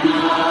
Krishna